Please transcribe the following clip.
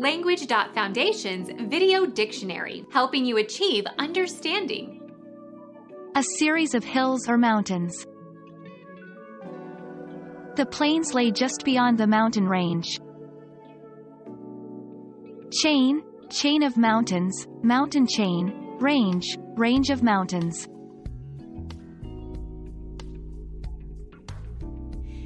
Language.Foundation's Video Dictionary, helping you achieve understanding. A series of hills or mountains. The plains lay just beyond the mountain range. Chain, chain of mountains, mountain chain, range, range of mountains.